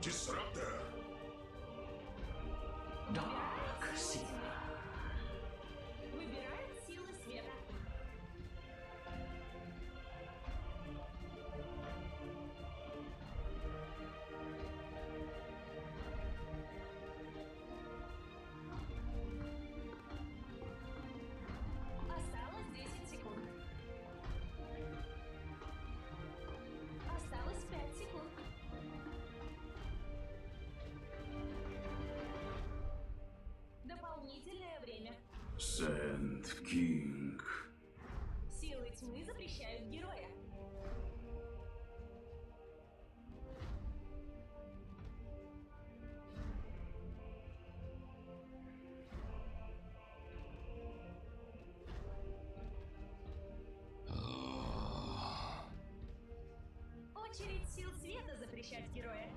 Disruptor! Очередь сил света запрещать героя.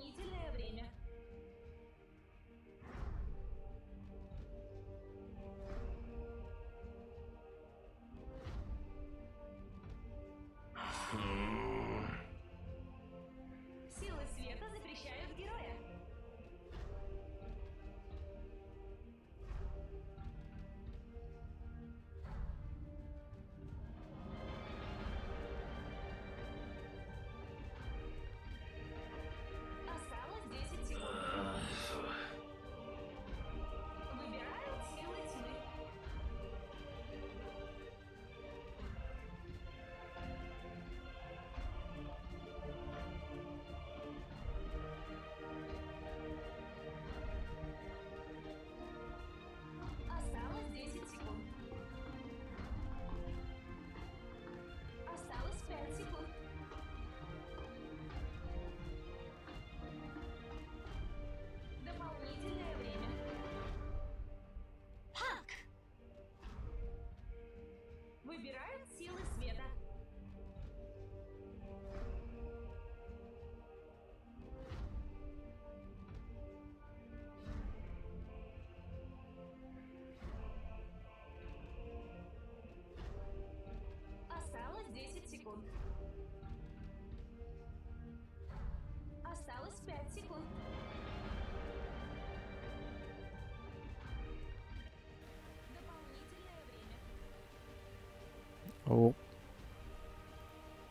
你进来。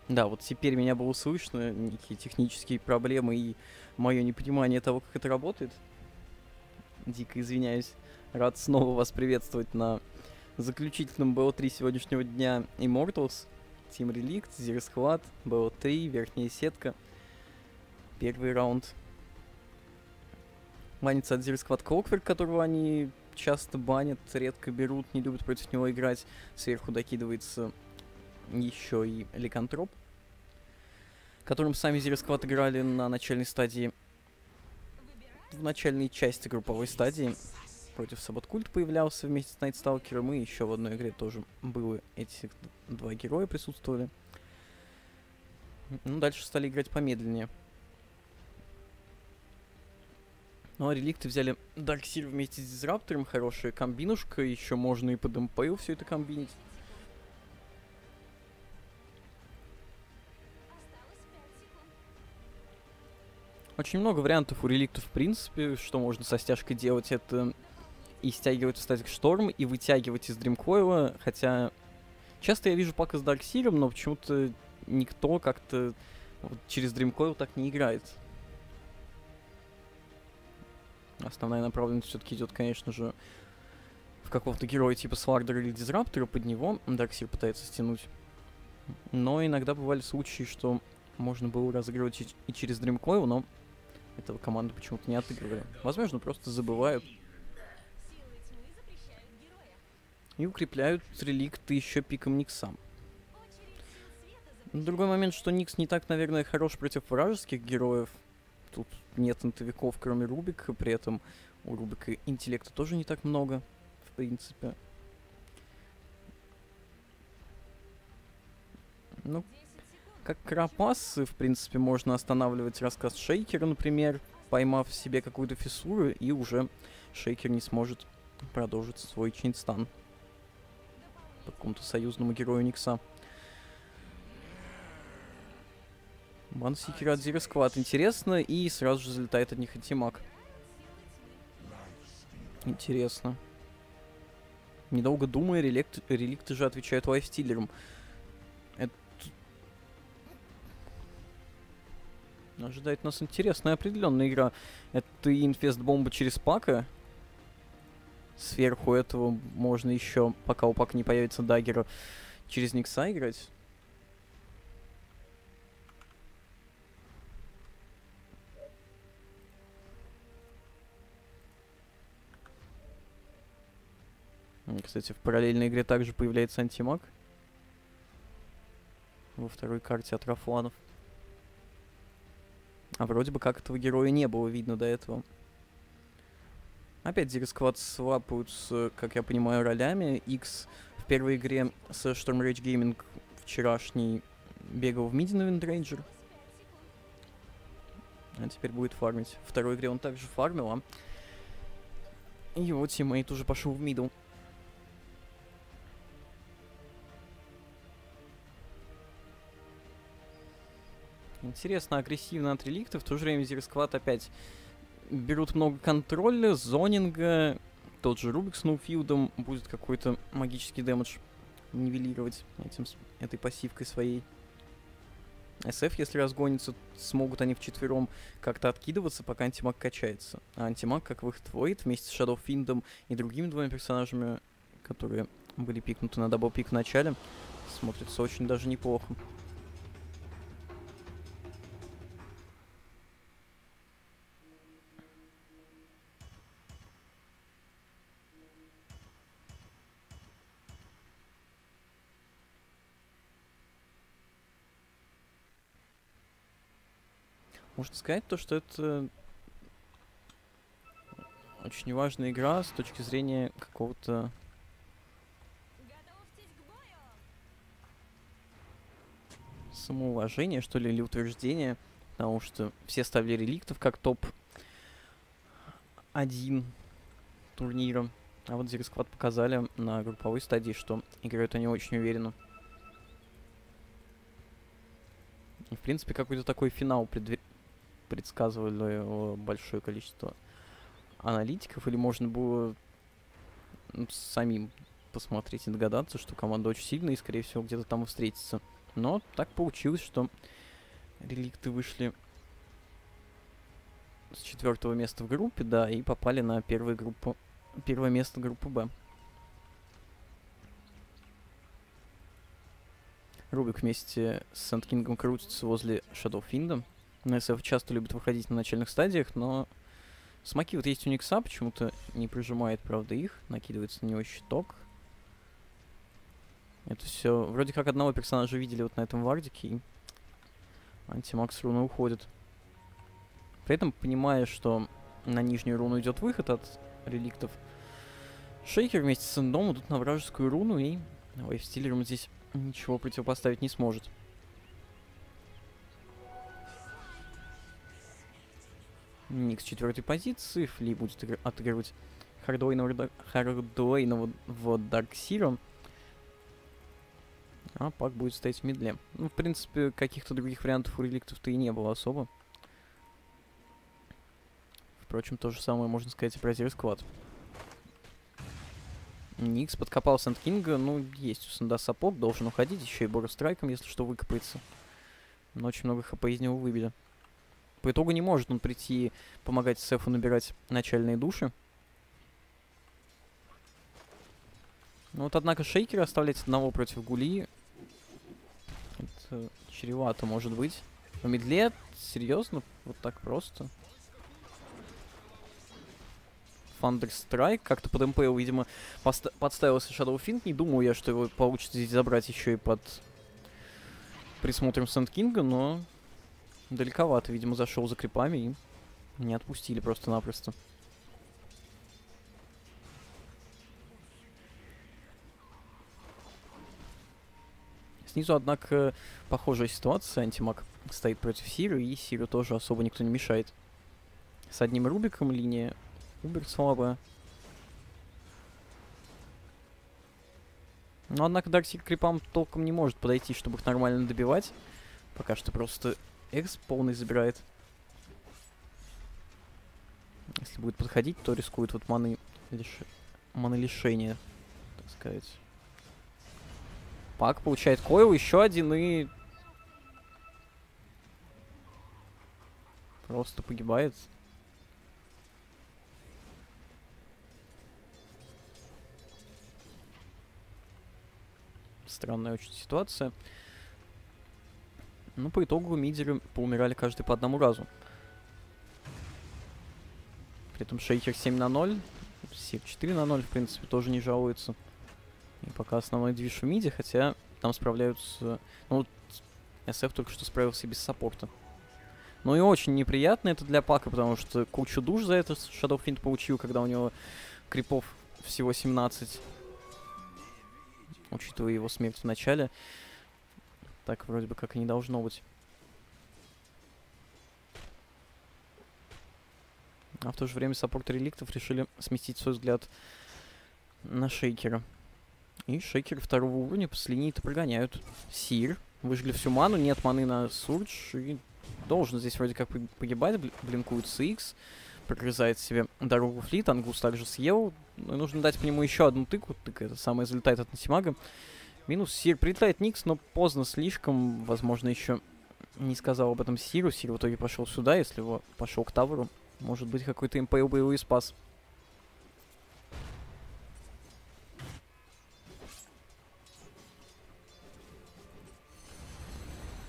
Да, вот теперь меня было слышно, некие технические проблемы и мое непонимание того, как это работает. Дико извиняюсь. Рад снова вас приветствовать на заключительном BO3 сегодняшнего дня Immortals. Team Relict, Zero Squad, BO3, верхняя сетка. Первый раунд. Банится от Zero Squad Clockwork, которого они часто банят, редко берут, не любят против него играть. Сверху докидывается еще и Ликантроп, которым сами Squad играли на начальной стадии, в начальной части групповой стадии. Против Саботкульт появлялся вместе с Найтсталкером, и еще в одной игре тоже было эти два героя присутствовали. Ну, дальше стали играть помедленнее. Ну, а реликты взяли Dark Seer вместе с Дизраптором, хорошая комбинушка, еще можно и под impale все это комбинить. Очень много вариантов у реликтов, в принципе, что можно со стяжкой делать. Это и стягивать в статик шторм, и вытягивать из дримкоила, хотя часто я вижу пака с Дарксиром, но почему-то никто как-то вот через дримкоил так не играет. Основная направленность все-таки идет, конечно же, в какого-то героя типа Слардера или Дизраптора, под него Дарксир пытается стянуть. Но иногда бывали случаи, что можно было разыгрывать и, через Dreamcoil, но этого команды почему-то не отыгрывали. Возможно, просто забывают. И укрепляют реликты еще пиком Никсам. Другой момент, что Никс не так, наверное, хорош против вражеских героев. Тут нет интовиков, кроме Рубика, при этом у Рубика интеллекта тоже не так много, в принципе. Ну, как Крапасы, в принципе, можно останавливать рассказ Шейкера, например, поймав себе какую-то фиссуру, и уже Шейкер не сможет продолжить свой чинстан по какому-то союзному герою Никса. Бансикер от Зира Сквад. Интересно, и сразу же залетает от них антимаг. Интересно. Недолго думая, реликт, реликты же отвечают лайфстиллером. Это... Ожидает нас интересная определенная игра. Это инфест-бомба через пака. Сверху этого можно еще, пока у пака не появится даггера, через Никса играть. Кстати, в параллельной игре также появляется антимаг. Во второй карте от Рафланов. А вроде бы как этого героя не было видно до этого. Опять Зирсквад свапаются, как я понимаю, ролями. X в первой игре с Storm Rage Gaming вчерашний бегал в миде на Виндрейнджер. А теперь будет фармить. В второй игре он также фармил, а его teammate уже пошел в мидл. Интересно, агрессивно от реликта, в то же время Zero Squad опять берут много контроля, зонинга, тот же Рубик с null field ом будет какой-то магический damage нивелировать этим, этой пассивкой своей. SF, если разгонится, смогут они вчетвером как-то откидываться, пока антимаг качается. А антимаг, как выход Void, вместе с Shadow Fiend и другими двумя персонажами, которые были пикнуты на double pick в начале, смотрится очень даже неплохо. Можно сказать то, что это очень важная игра с точки зрения какого-то самоуважения, что ли, или утверждения, потому что все ставили реликтов как топ один турнира. А вот Zero показали на групповой стадии, что играют они очень уверенно. И, в принципе, какой-то такой финал предве предсказывали большое количество аналитиков, или можно было ну, самим посмотреть и догадаться, что команда очень сильная и, скорее всего, где-то там встретится. Но так получилось, что реликты вышли с четвертого места в группе, да, и попали на первую группу, первое место группы Б. Рубик вместе с Сэнд Кингом крутится возле Shadow Финда. НСФ часто любит выходить на начальных стадиях, но смоки вот есть у Никса, почему-то не прижимает, правда, их. Накидывается на него щиток. Это все вроде как одного персонажа видели вот на этом вардике, и антимакс руна уходит. При этом, понимая, что на нижнюю руну идет выход от реликтов, Шейкер вместе с Эндом идут на вражескую руну, и лайфстиллером здесь ничего противопоставить не сможет. Ник с четвертой позиции. Фли будет отыгрывать Хардуэйнова, Хардуэйнова в Dark Zero. А Пак будет стоять в медле. Ну, в принципе, каких-то других вариантов у реликтов-то и не было особо. Впрочем, то же самое можно сказать и про Squad. Никс подкопал Сент Кинга. Ну, есть у Санда сапог, должен уходить. Еще и Бора Страйком, если что, выкопается. Но очень много хп из него выбили. По итогу не может он прийти помогать Сефу набирать начальные души. Ну вот, однако, Шейкера оставлять одного против Гули... Это чревато, может быть. На медле? Серьезно? Вот так просто? Thunderstrike. Как-то под МПЛ, видимо, подставился Shadow Fint. Не думаю я, что его получится здесь забрать еще и под присмотром Сэнд Кинга, но далековато, видимо, зашел за крипами и не отпустили просто-напросто. Снизу, однако, похожая ситуация. Антимаг стоит против Сиру, и Сиру тоже особо никто не мешает. С одним Рубиком линия Убер слабая. Но, однако, Дарксик к крипам толком не может подойти, чтобы их нормально добивать. Пока что просто экс полный забирает. Если будет подходить, то рискует вот маны, лиш... маны лишения, так сказать. Пак получает койл, еще один и... Просто погибает. Странная очень ситуация. Ну, по итогу мидеры поумирали каждый по одному разу. При этом Шейкер 7 на 0. Сир 4 на 0, в принципе, тоже не жалуется. И пока основной движ в миде, хотя там справляются... Ну, вот SF только что справился без саппорта. Ну и очень неприятно это для Пака, потому что кучу душ за это Shadow Fiend получил, когда у него крипов всего 17. Учитывая его смерть в начале. Так вроде бы как и не должно быть. А в то же время саппорты реликтов решили сместить свой взгляд на шейкера. И шейкеры второго уровня с линии-то прогоняют. Сир. Выжгли всю ману, нет маны на Сурдж. И должен здесь вроде как погибать. Блинкует CX. Прогрызает себе дорогу флит. Ангус также съел. Ну, нужно дать по нему еще одну тыку. Тыка это самое залетает от Насимага. Минус Сир. Прилетает Никс, но поздно слишком. Возможно, еще не сказал об этом Сиру. Сир в итоге пошел сюда, если бы пошел к tower у. Может быть, какой-то impale бы его и спас.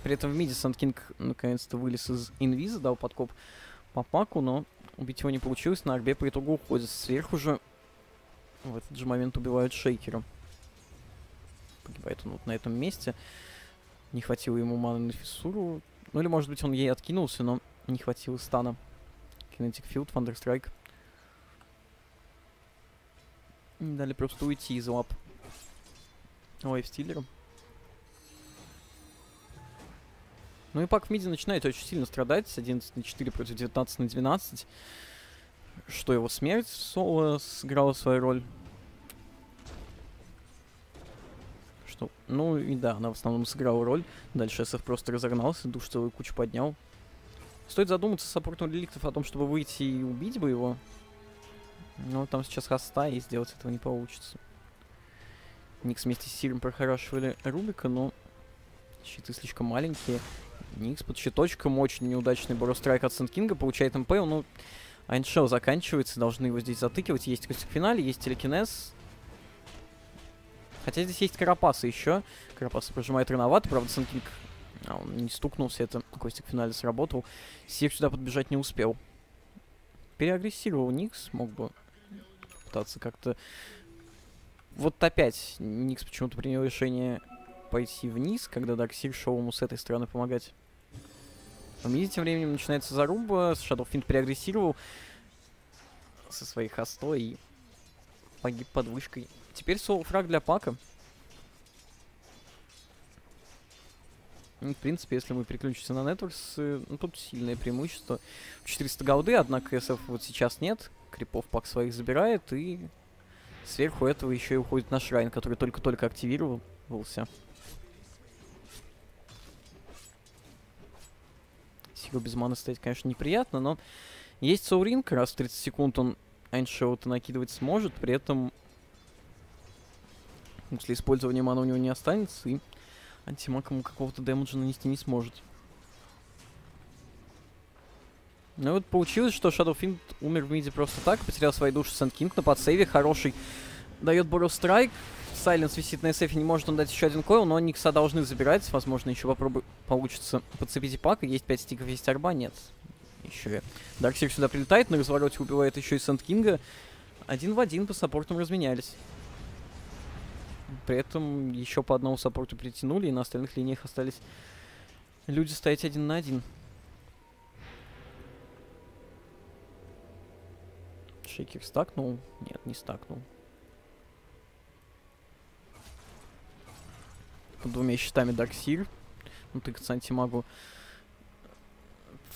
При этом в миде Sand King наконец-то вылез из инвиза, дал подкоп по паку, но убить его не получилось. На orb е по итогу уходит сверху же. В этот же момент убивают шейкера. Он вот на этом месте. Не хватило ему маны на фиссуру. Ну или может быть он ей откинулся, но не хватило стана. Kinetic Field, Thunderstrike. Не дали просто уйти из лап. Ой, в стиллером. Ну и пак в миде начинает очень сильно страдать. С 11 на 4 против 19 на 12. Что его смерть соло сыграла свою роль. Что, ну и да, она в основном сыграла роль. Дальше SF просто разогнался, душ целую кучу поднял. Стоит задуматься с саппортом реликтов о том, чтобы выйти и убить бы его. Но там сейчас хоста, и сделать этого не получится. Никс вместе с Сиром прохорашивали Рубика, но щиты слишком маленькие. Никс под щиточком, очень неудачный Борострайк от Сент-Кинга, получает МПЛ, ну, Айншел заканчивается, должны его здесь затыкивать. Есть в финале, есть телекинез. Хотя здесь есть carapace еще. Carapace прожимает рановато, правда, Sand King а, он не стукнулся, это caustic finale сработал. Сир сюда подбежать не успел. Переагрессировал Никс, мог бы пытаться как-то... Вот опять Никс почему-то принял решение пойти вниз, когда Dark Seer шел ему с этой стороны помогать. В миде тем временем начинается заруба, Shadow Fiend переагрессировал со своей хостой и погиб под вышкой. Теперь соло-фраг для Пака. Ну, в принципе, если мы переключимся на Networks, ну, тут сильное преимущество. 400 голды, однако SF вот сейчас нет. Крипов пак своих забирает, и сверху этого еще и уходит наш Райн, который только-только активировался. Сигу без маны стоять, конечно, неприятно, но есть Соуринг, раз в 30 секунд он Айншоу-то накидывать сможет, при этом если использования маны у него не останется, и антимаг ему какого-то дэмэджа нанести не сможет. Ну вот получилось, что Shadow Fiend умер в миде просто так, потерял свои души Сэнд Кинг на подсейве, хороший. Дает Борроw Страйк, Сайленс висит на СФ, не может он дать еще один койл, но Никса должны забирать, возможно, еще попробуй получится подцепить пак, есть 5 стиков, есть арба, нет. Еще Dark Seer сюда прилетает, на развороте убивает еще и Sand King а. один в один по саппортам разменялись. При этом еще по одному саппорту притянули, и на остальных линиях остались люди стоять один на один. Шейкер стакнул? Нет, не стакнул. Под двумя щитами Dark Seer. Ну, тыкаться антимагу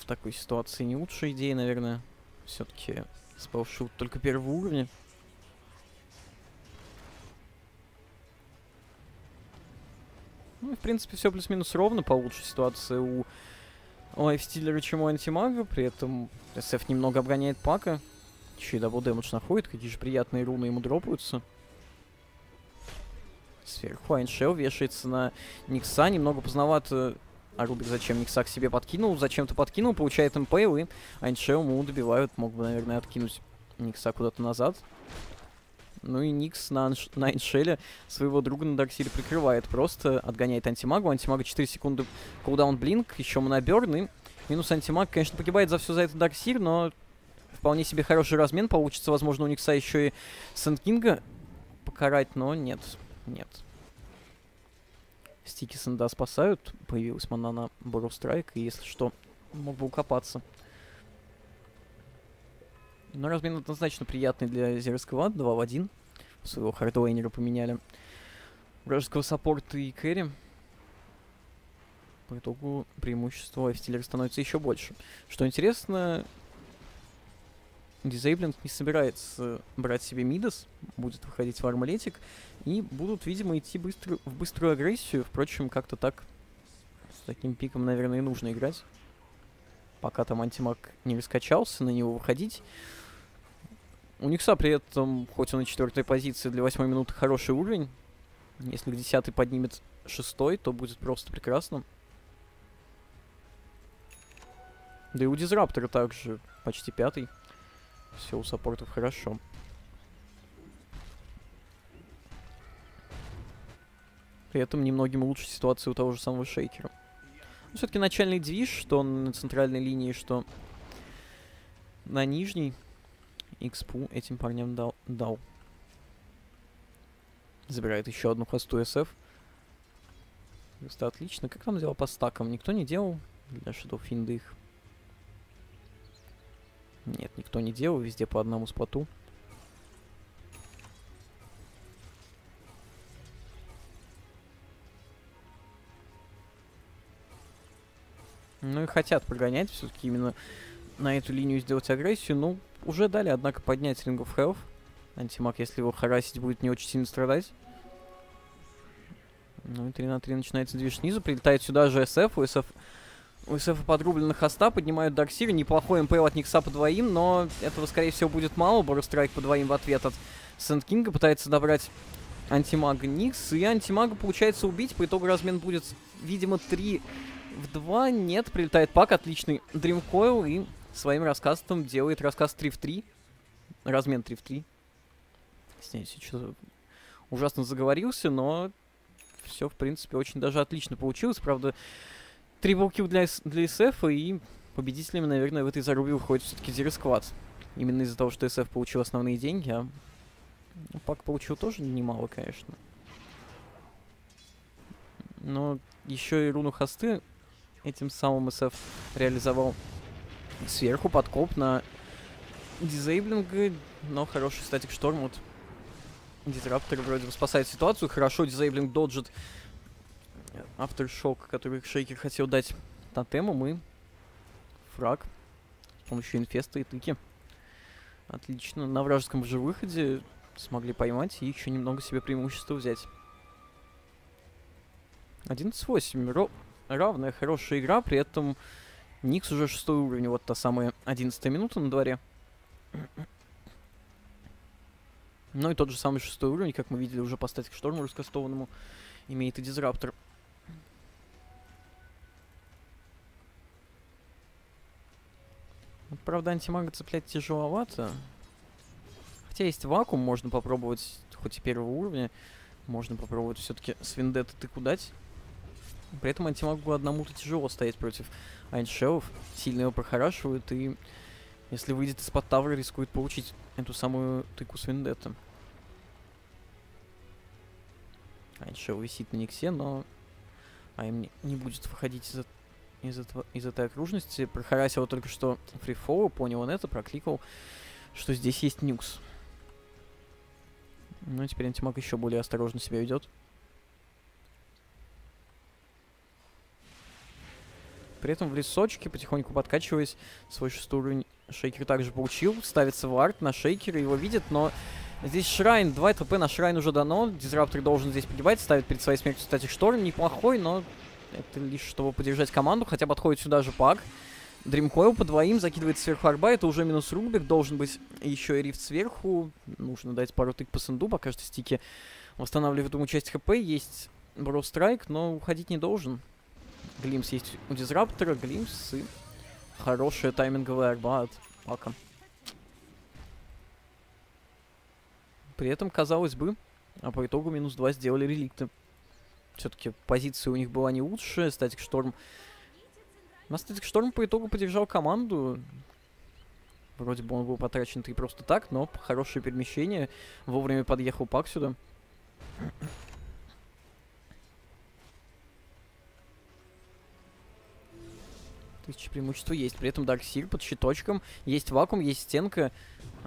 такой ситуации не лучшая идея, наверное. Все-таки spell shield только первого уровня. Ну, в принципе, все плюс-минус ровно по лучшей ситуации у лайфстиллера, чем у антимага. При этом SF немного обгоняет пака. И double damage находит. Какие же приятные руны ему дропаются. Сверху Ion Shell вешается на Никса. Немного поздновато а Рубик зачем Никса к себе подкинул? Зачем-то подкинул, получает impale, и Ion Shell ему добивают. Мог бы, наверное, откинуть Никса куда-то назад. Ну и Никс на, анш... на Ion Shell е своего друга на Dark Seer е прикрывает. Просто отгоняет антимагу. Антимага 4 секунды cooldown blink, еще mana burn, и минус антимаг. Конечно, погибает за все за это Dark Seer, но вполне себе хороший размен получится. Возможно, у Никса еще и Сент-Кинга покарать, но нет, нет. Стики Сэнда спасают. Появилась мана на Боров Страйк. И если что, мог бы укопаться. Но размен однозначно приятный для Зерского. 2 в 1. Своего хардвейнера поменяли. Вражеского саппорта и кэри. По итогу преимущество Эфстиллера становится еще больше. Что интересно, Дизейблинг не собирается брать себе Мидас, будет выходить в армалетик, и будут, видимо, идти быстро, в быструю агрессию. Впрочем, как-то так с таким пиком, наверное, и нужно играть. Пока там антимаг не раскачался, на него выходить. У Никса при этом, хоть он и четвертой позиции, для восьмой минуты хороший уровень. Если к десятой поднимет шестой, то будет просто прекрасно. Да и у Дизраптора также почти пятый. Все у саппортов хорошо. При этом немногим лучше ситуация у того же самого Шейкера. Все-таки начальный движ, что он на центральной линии, что на нижней. Экспу этим парням дал. дал. Забирает еще одну хосту SF. Это отлично. Как там делал по стакам? Никто не делал для Shadow Find их. Нет, никто не делал, везде по одному споту. Ну и хотят прогонять все-таки именно на эту линию сделать агрессию. Ну, уже дали, однако, поднять Ring of Health. Антимаг, если его харасить, будет не очень сильно страдать. Ну и 3 на 3 начинается движ снизу. Прилетает сюда же SF. У SF у SF подрублена haste а, поднимают Dark Seer. Неплохой impale от Никса по двоим, но этого, скорее всего, будет мало. Burrowstrike по двоим в ответ от Sand King а. Пытается добрать антимага Никс. И антимага получается убить. По итогу размен будет, видимо, 3 в 2. Нет, прилетает пак. Отличный Dream Coil. И своим рассказом делает рассказ 3 в 3. Размен 3 в 3. Стесняюсь, что ужасно заговорился, но все, в принципе, очень даже отлично получилось. Правда, Трибл килл для, для SF, и победителями, наверное, в этой зарубе выходит все-таки Зирсквад. Именно из-за того, что SF получил основные деньги, а Пак получил тоже немало, конечно. Но еще и руну хосты этим самым SF реализовал сверху подкоп на disabling, но хороший Static Storm вот Дизраптор вроде бы спасает ситуацию. Хорошо, disabling доджит Aftershock, который Шейкер хотел дать тотему, мы фраг с помощью Infest а и тыки. Отлично. На вражеском же выходе смогли поймать и еще немного себе преимущества взять. 11-8. Ро равная, хорошая игра, при этом Никс уже шестой уровень, вот та самая 11 минута на дворе. Ну и тот же самый шестой уровень, как мы видели уже по статик шторму раскастованному, имеет и дизраптор. Правда, антимага цеплять тяжеловато. Хотя есть вакуум, можно попробовать, хоть и первого уровня. Можно попробовать все-таки с Вендетта тыку дать. При этом антимагу одному-то тяжело стоять против Айншелов. Сильно его прохорашивают и Если выйдет из-под тавра, рискует получить эту самую тыку с Вендетта. Айншел висит на Никсе, но Айм не, не будет выходить из, из, этого, из этой окружности. Прохарасил только что фрифоу, понял он это, прокликал, что здесь есть нюкс. Ну, теперь антимаг еще более осторожно себя ведет. При этом в лесочке, потихоньку подкачиваясь, свой шестой уровень шейкер также получил. Ставится ward на шейкера, его видит, но здесь Shrine, 2 ТП на Shrine уже дано. Дизраптор должен здесь погибать, ставит перед своей смертью, Static Storm. Неплохой, но это лишь чтобы поддержать команду, хотя подходит сюда же пак. Dream Coil по двоим закидывает сверху Orb а, это уже минус Рубик, должен быть еще и Rift сверху. Нужно дать пару тык по сенду, пока что стики восстанавливают ему часть хп. Есть Брострайк, но уходить не должен. Глимс есть у Дизраптора, Глимс и хорошая тайминговая арба от Пака. При этом, казалось бы, а по итогу минус 2 сделали реликты. Все-таки позиция у них была не лучшая. Статик Шторм... На Статик Шторм по итогу поддержал команду. Вроде бы он был потрачен 3 просто так, но хорошее перемещение. Вовремя подъехал Пак сюда. Тысяча преимущества есть. При этом Дарксир под щиточком. Есть вакуум, есть стенка.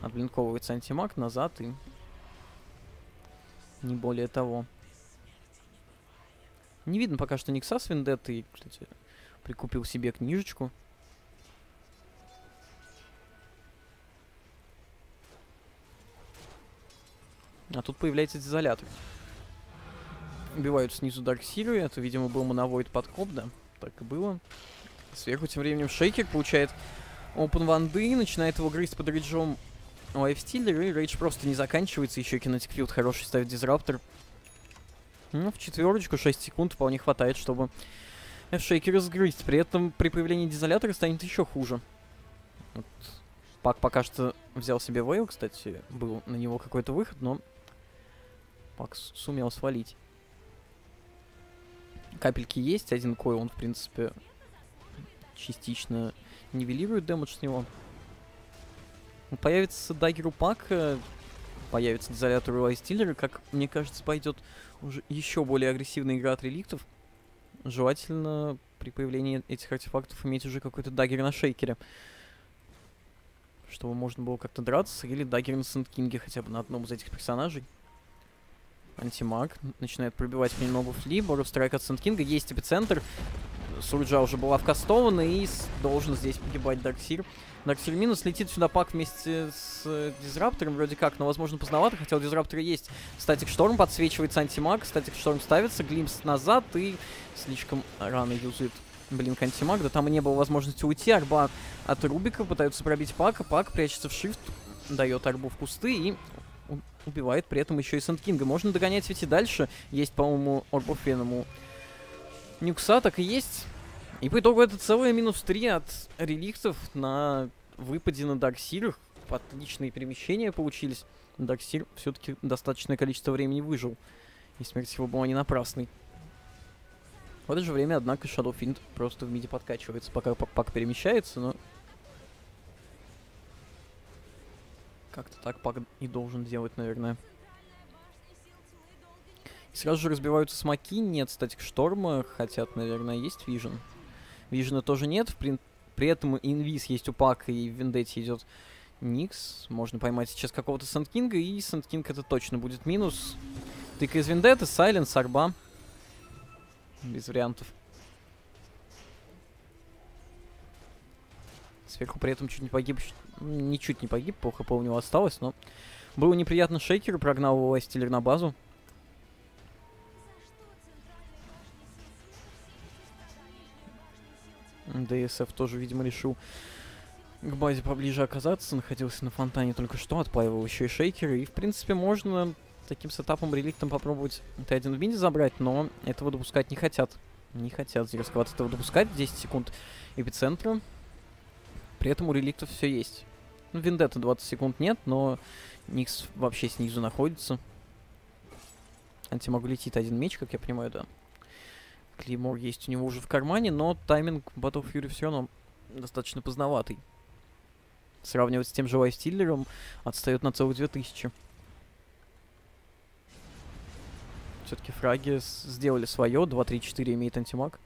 Отблинковывается антимаг назад и... Не более того. Не видно пока что Никса с Вендеттой. Кстати, прикупил себе книжечку. А тут появляется Desolator. Убивают снизу Дарксиру. Это, видимо, был Mana Void подкоп, да? Так и было. Сверху тем временем Шейкер получает Open ванды, начинает его грызть под рейджом лайфстиллер, и рейдж просто не заканчивается. Еще Kinetic Field хороший ставит дизраптор. Ну, в четверочку 6 секунд вполне хватает, чтобы Earthshaker разгрызть. При этом при появлении Desolator а станет еще хуже. Вот. Пак пока что взял себе Veil, кстати, был на него какой-то выход, но Пак сумел свалить. Капельки есть, один кой он, в принципе, частично нивелирует damage с него. Появится dagger у Пака, появится Desolator у Лайфстиллера, как мне кажется, пойдет уже еще более агрессивная игра от реликтов. Желательно при появлении этих артефактов иметь уже какой-то dagger на шейкере. Чтобы можно было как-то драться, или dagger на Сент-Кинге хотя бы на одном из этих персонажей. Антимаг начинает пробивать немного фли, Burrow Strike от Сент-Кинга, есть эпицентр. Surge а уже была вкастована и должен здесь погибать Дарксир. Дарксир минус летит сюда пак вместе с э, Дизраптором вроде как, но возможно поздновато, хотя у Дизраптора есть Static Storm, подсвечивается антимаг, Static Storm ставится, Glimpse назад и слишком рано юзает Blink, антимаг, да там и не было возможности уйти, Orb а от Рубика, пытаются пробить пака, пак прячется в shift, дает Orb у в кусты и убивает при этом еще и Сент-Кинга. Можно догонять ведь и дальше, есть, по-моему, Orb of Venom у Никса так и есть. И по итогу это целое минус 3 от реликтов на выпаде на Дарксирах. Отличные перемещения получились. Дарксир все-таки достаточное количество времени выжил. И смерть его была не напрасной. В это же время, однако, Shadow Fiend просто в миде подкачивается, пока пак перемещается, но... Как-то так пак и должен делать, наверное. Сразу же разбиваются смоки, нет Static Storm а, хотят, наверное, есть vision. Vision а тоже нет, при, при этом инвиз есть у Пака и в Vendetta идет Никс. Можно поймать сейчас какого-то Сандкинга, и Сандкинг это точно будет минус. Тыка из Vendetta, Silence, Orb а. Без вариантов. Сверху при этом чуть не погиб, ничуть не погиб, плохо по у него осталось, но было неприятно шейкер, прогнал его Стиллер на базу. ДСФ тоже, видимо, решил к базе поближе оказаться. Находился на фонтане только что, отпаивал еще и шейкеры. И, в принципе, можно таким сетапом реликтом попробовать Т1 в мини забрать, но этого допускать не хотят. Не хотят Зерсковат этого допускать. 10 секунд эпицентра. При этом у реликтов все есть. Ну, Вендетта 20 секунд нет, но Никс вообще снизу находится. Антимагу летит один меч, как я понимаю, да. Клеймор есть у него уже в кармане, но тайминг Battle Fury все равно достаточно поздноватый. сравнивать с тем же Лайфстиллером, отстает на целых 2000. Все-таки фраги сделали свое. 2-3-4 имеет антимаг.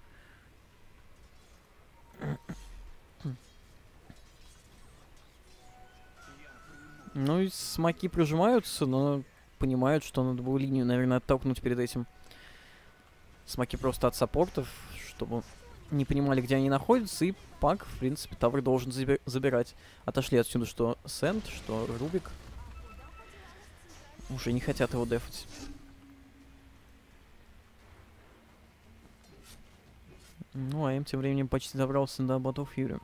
Ну и смоки прожимаются, но понимают, что надо было линию, наверное, оттолкнуть перед этим. Смоки просто от саппортов, чтобы не понимали, где они находятся, и пак, в принципе, тавр должен заби- забирать. Отошли отсюда, что Сент, что Рубик. Уже не хотят его дефать. Ну, а им тем временем почти добрался до Battle Fury.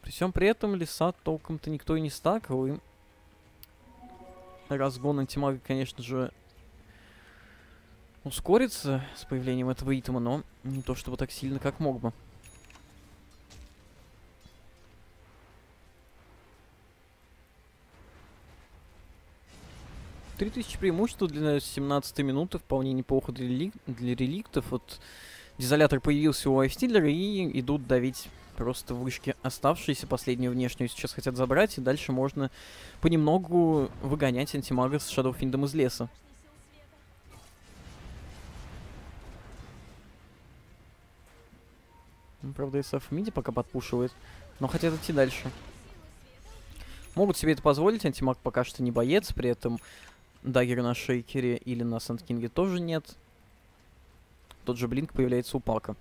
При всем при этом леса толком-то никто и не стакал, и разгон антимага, конечно же, ускорится с появлением этого итема, но не то чтобы так сильно, как мог бы. Три тысячи преимущества для 17 минуты, вполне неплохо для, релик- для реликтов. Вот дизолятор появился у Айфстиллера и идут давить просто вышки оставшиеся, последнюю внешнюю сейчас хотят забрать, и дальше можно понемногу выгонять антимага с Шадоуфиндом из леса. Правда, SF в миде пока подпушивает, но хотят идти дальше. Могут себе это позволить, антимаг пока что не боец, при этом даггера на шейкере или на Сандкинге тоже нет. Тот же блинк появляется у Пака.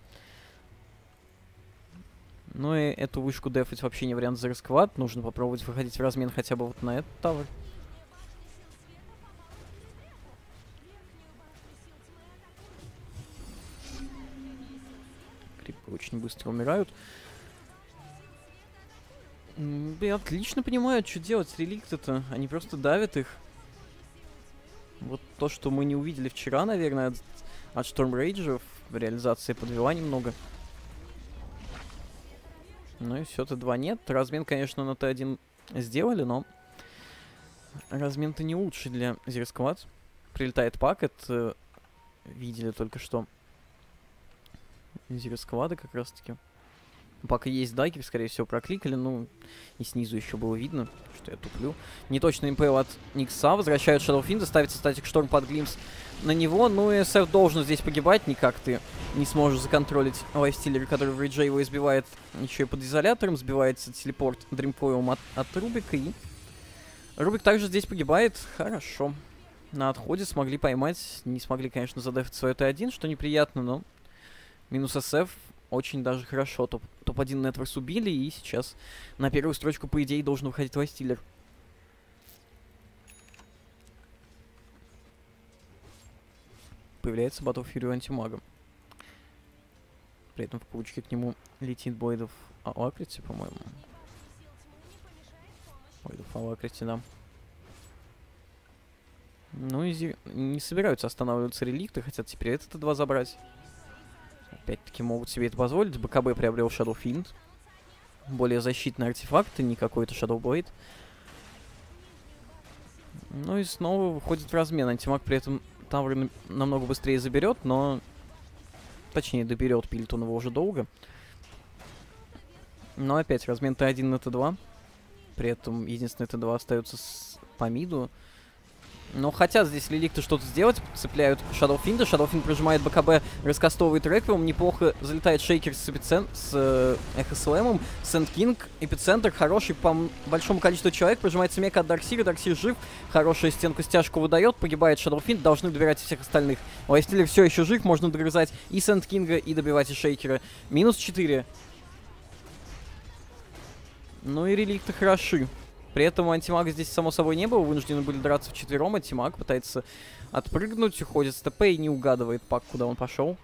Ну и эту вышку дефать вообще не вариант за расквад. Нужно попробовать выходить в размен хотя бы вот на этот тавр. Очень быстро умирают. И отлично понимают, что делать с реликта-то. Они просто давят их. Вот то, что мы не увидели вчера, наверное, от, от Storm Rage в реализации подвела немного. Ну и все, Т2 нет. Размен, конечно, на Т1 сделали, но размен-то не лучший для Зерсквад. Прилетает пакет. э, Видели только что Зерсквада как раз-таки. Пока есть дагер, скорее всего, прокликали. Ну, и снизу еще было видно, что я туплю. Неточный МПЛ от Никса. Возвращают Shadowfiend, ставится статик Шторм под Глимс на него. Ну и СФ должен здесь погибать. Никак ты не сможешь законтролить лайфстиллера, который в рейдже его избивает еще и под изолятором. Сбивается телепорт Дримкоилом от, от Рубика. И Рубик также здесь погибает. Хорошо. На отходе смогли поймать. Не смогли, конечно, задефать свой Т1, что неприятно, но минус СФ очень даже хорошо. Топ- Топ-1 Networks убили, и сейчас на первую строчку, по идее, должен выходить Лайстиллер. Появляется Battle Fury антимага. При этом в паучке к нему летит Бойдов Алакрити, по-моему. Бойдов Алакрити, да. Ну и не собираются останавливаться реликты, хотят теперь этот два забрать. Опять-таки могут себе это позволить. БКБ приобрел Shadow Fiend. Более защитный артефакт, и не какой-то Shadow Blade. Ну и снова выходит в размен. Антимаг при этом tower на- намного быстрее заберет, но... Точнее, доберет, пилит он его уже долго. Но опять размен Т1 на Т2. При этом единственный Т2 остается с... по миду. Но хотят здесь реликты что-то сделать, цепляют Shadow Fiend, Shadow Fiend прожимает БКБ, раскастовывает Реквием, неплохо залетает Шейкер с, эпицен... с э, Echo Slam ом, Сент Кинг, Эпицентр, хороший по большому количеству человек, прожимается мека от Дарксира, Дарксир жив, хорошая стенку стяжку выдает, погибает Shadow Fiend, должны добирать всех остальных. Лайфстиллер все еще жив, можно догрызать и Сент Кинга, и добивать и Шейкера. Минус 4. Ну и реликты хороши. При этом антимага здесь, само собой, не было. Вынуждены были драться вчетвером. Антимаг пытается отпрыгнуть, уходит с ТП и не угадывает пак, куда он пошел.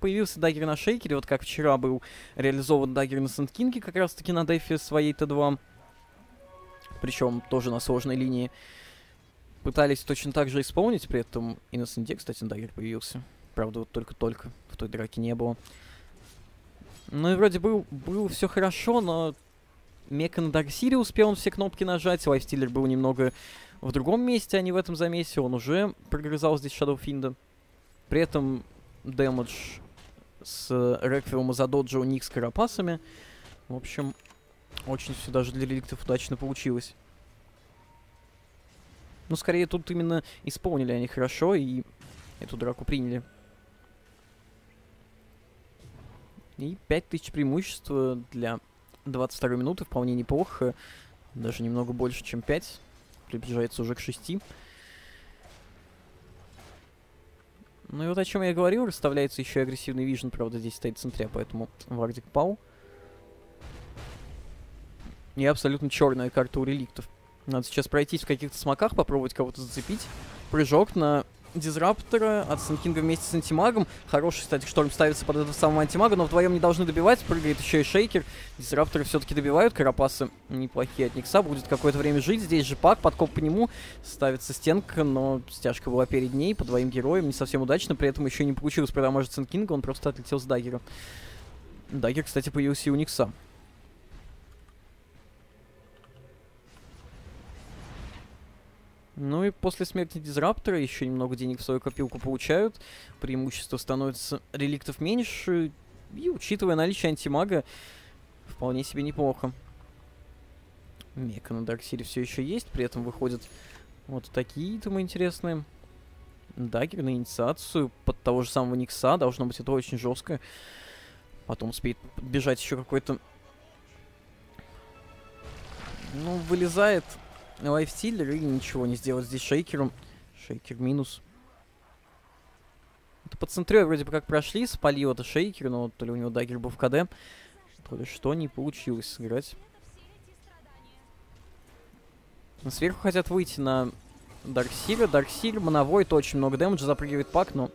Появился dagger на шейкере, вот как вчера был реализован dagger на Сент-Кинге, как раз-таки на дефе своей Т2. Причем тоже на сложной линии. Пытались точно так же исполнить, при этом и на Сенде, кстати, dagger появился. Правда, вот только-только в той драке не было. Ну и вроде был, было все хорошо, но Мека на Дарксире успел он все кнопки нажать. Лайфстиллер был немного в другом месте, а не в этом замесе. Он уже прогрызал здесь Shadow Fiend. При этом дэмэдж с Реквиума задоджил Ник с Карапасами. В общем, очень все даже для реликтов удачно получилось. Ну, скорее, тут именно исполнили они хорошо и эту драку приняли. И 5000 преимущества для 22 минуты вполне неплохо. Даже немного больше, чем 5. Приближается уже к 6. Ну и вот о чем я говорил, расставляется еще и агрессивный вижен, правда, здесь стоит в центре, поэтому Вардик пал. И абсолютно черная карта у реликтов. Надо сейчас пройтись в каких-то смоках, попробовать кого-то зацепить. Прыжок на Дизраптора от Санкинга вместе с антимагом. Хороший, кстати, шторм ставится под этого самого антимага, но вдвоем не должны добивать. Прыгает еще и шейкер. Дизрапторы все-таки добивают. Карапасы неплохие от Никса. Будет какое-то время жить. Здесь же пак, подкоп по нему. Ставится стенка, но стяжка была перед ней по двоим героям. Не совсем удачно. При этом еще не получилось продамажить Санкинга. Он просто отлетел с даггера. Даггер, кстати, появился и у Никса. Ну и после смерти Дизраптора еще немного денег в свою копилку получают. Преимущество становится реликтов меньше. И учитывая наличие антимага, вполне себе неплохо. Мека на Дарксире все еще есть, при этом выходят вот такие там интересные. Dagger на инициацию под того же самого Никса. Должно быть это очень жестко. Потом успеет бежать еще какой-то... Ну, вылезает лайфстиллер и ничего не сделать здесь шейкером. Шейкер минус. Это по центру вроде бы как прошли, спалил это шейкер, но то ли у него dagger был в КД, то ли что не получилось сыграть. Сверху хотят выйти на Дарксира. Дарксир, Mana Void, это очень много damage а, запрыгивает пак, но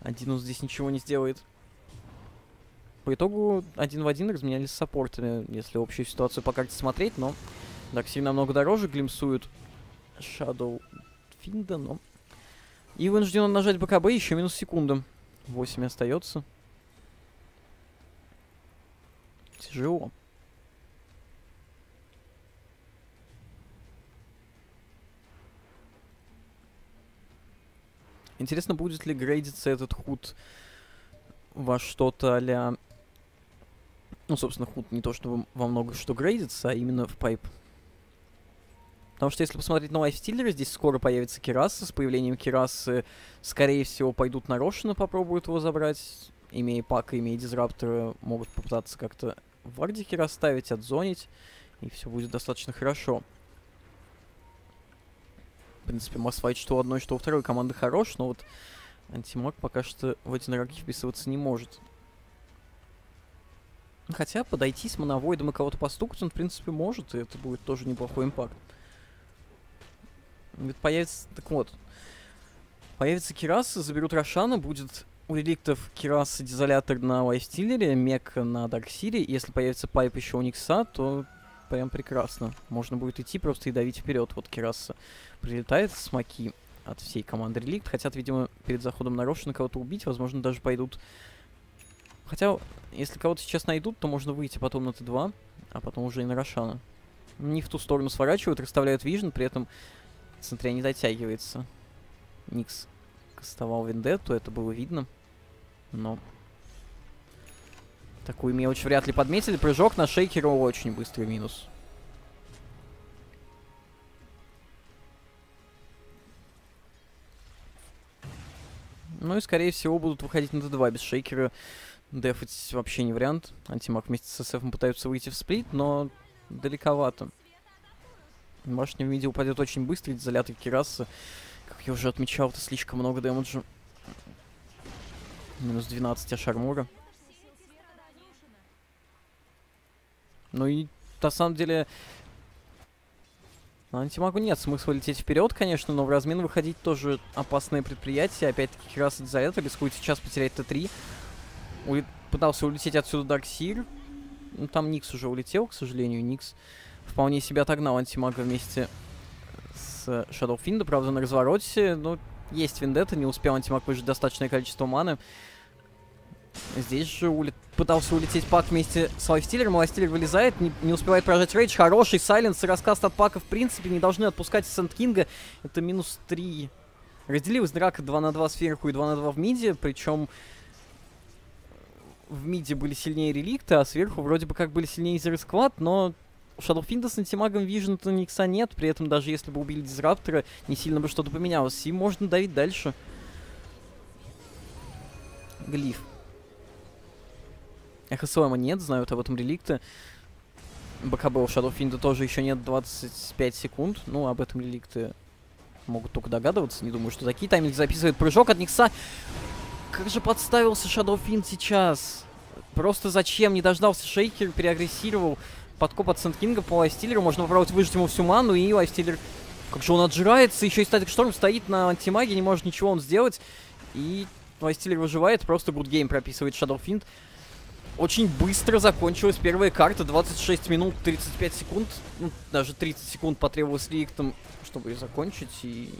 Одинус здесь ничего не сделает. По итогу один в один разменялись саппортами, если общую ситуацию по карте смотреть, но Дарксир намного дороже, глимсует Shadow Финда, но... И вынужден нажать БКБ, еще минус секунда. 8 остается. Тяжело. Интересно, будет ли грейдиться этот худ во что-то а Ну, собственно, худ не то, что во много что грейдится, а именно в пайп. Потому что если посмотреть на лайфстиллеры, здесь скоро появится Кираса. С появлением Кирасы, скорее всего, пойдут на Рошина, попробуют его забрать. Имея пака, имея дизраптора, могут попытаться как-то вардики расставить, отзонить. И все будет достаточно хорошо. В принципе, массфайт что у одной, что у второй команды хорош, но вот антимаг пока что в эти нараги вписываться не может. Хотя подойти с моновойдом и кого-то постукать он, в принципе, может, и это будет тоже неплохой импакт. Появится... Так вот. Появится Кираса, заберут Рошана, будет у реликтов Кираса Desolator на Lifestealer е, Мек на Dark Seer е. Если появится pipe еще у Никса, то прям прекрасно. Можно будет идти просто и давить вперед. Вот Кираса прилетает smoke и от всей команды Реликт. Хотят, видимо, перед заходом на Рошана кого-то убить. Возможно, даже пойдут... Хотя, если кого-то сейчас найдут, то можно выйти потом на Т2, а потом уже и на Рошана. Не в ту сторону сворачивают, расставляют вижн, при этом в центре не дотягивается. Никс кастовал Вендетту, это было видно. Но... Такую мелочь вряд ли подметили. Прыжок на шейкера очень быстрый минус. Ну и, скорее всего, будут выходить на Т2 без шейкера. Дефать вообще не вариант. Антимаг вместе с СФ пытаются выйти в сплит, но далековато. Башня в миде упадет очень быстро, изолятор Кираса. Как я уже отмечал, это слишком много дэмэджа. Минус 12 аж армора. Ну и на самом деле... На антимагу нет смысла лететь вперед, конечно, но в размен выходить тоже опасное предприятие. Опять-таки, Кирас из-за этого рискует сейчас потерять Т3. Ули... Пытался улететь отсюда Dark Seer. Ну, там Никс уже улетел, к сожалению. Никс вполне себя отогнал антимага вместе с Fiend, правда, на развороте. Ну, есть Вендетта, не успел антимаг выжечь достаточное количество маны. Здесь же улет... пытался улететь Пак вместе с Lifestealer ом. Lifestealer вылезает, не, не успевает прожать рейдж. Хороший silence и раскаст от Пака, в принципе, не должны отпускать Sand King а. Это минус 3. Разделилась драка 2 на 2 сверху и 2 на 2 в миде, причем в миде были сильнее реликты, а сверху вроде бы как были сильнее Зерсквад, но у Shadowfiend с антимагом Vision то Никса нет, при этом даже если бы убили Дизраптора, не сильно бы что-то поменялось. И можно давить дальше. Глиф. Эхо Слэма нет, знают об этом реликты. БКБ у Shadowfiend тоже еще нет 25 секунд. Ну, об этом реликты могут только догадываться. Не думаю, что такие тайминги записывает прыжок от Никса. Как же подставился Shadowfiend сейчас? Просто зачем? Не дождался шейкер, переагрессировал. Подкоп от Sand King а по Lifestealer у. Можно попробовать выжечь ему всю ману, и Lifestealer... Как же он отжирается, еще и Static Storm стоит на антимаге, не может ничего он сделать. И Lifestealer выживает, просто good game прописывает Shadowfiend. Очень быстро закончилась первая карта, 26 минут 35 секунд, ну, даже 30 секунд потребовалось Ликтом, чтобы ее закончить, и